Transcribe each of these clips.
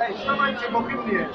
Ej, wstawajcie, bo hymn jest.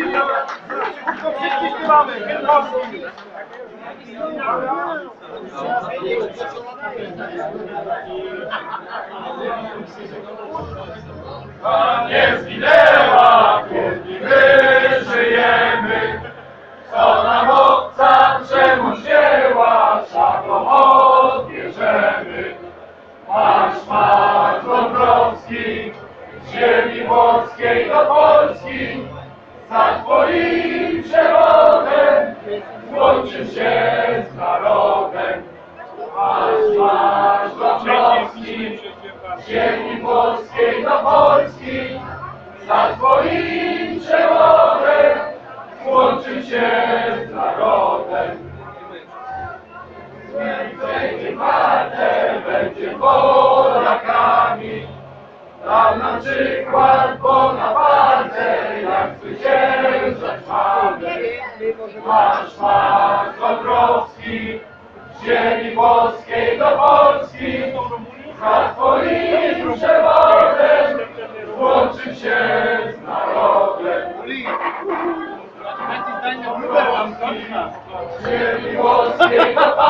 Szybko wszyscy śpiewamy, hymn polski. Ta nie zginęła, póki my żyjemy. Co nam obca przemoc wzięła, szatą odbierzemy. Marsz, marsz Dąbrowski, z ziemi włoskiej do Polski, za twoim przewodem złączył się z narodem. Marsz, marsz Dąbrowski, z ziemi włoskiej do Polski, za twoim przewodem złączył się z narodem. Będzie warte, będzie Polakami, dał nam przykład Bonaparte, jak zwyciężać mamy. Marsz, marsz Dąbrowski, z ziemi włoskiej do Polski, za twoim przewodem złączył się z narodem. Z ziemi włoskiej do Polski,